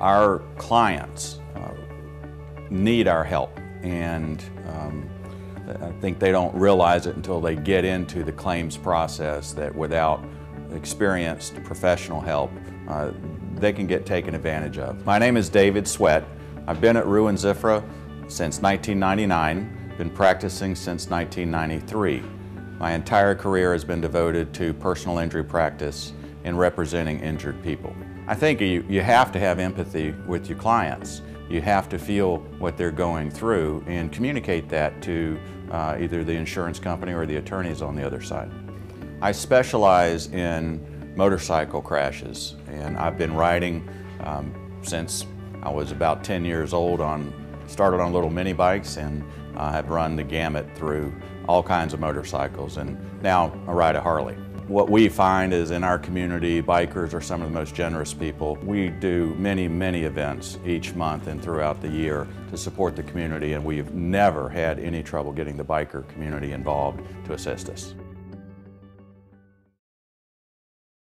Our clients uh, need our help and um, I think they don't realize it until they get into the claims process that without experienced professional help, uh, they can get taken advantage of. My name is David Sweat. I've been at Rue & Ziffra since 1999, been practicing since 1993. My entire career has been devoted to personal injury practice and representing injured people. I think you, you have to have empathy with your clients. You have to feel what they're going through and communicate that to uh, either the insurance company or the attorneys on the other side. I specialize in motorcycle crashes and I've been riding um, since I was about 10 years old on started on little mini bikes and uh, have run the gamut through all kinds of motorcycles and now I ride a Harley. What we find is in our community, bikers are some of the most generous people. We do many, many events each month and throughout the year to support the community and we've never had any trouble getting the biker community involved to assist us.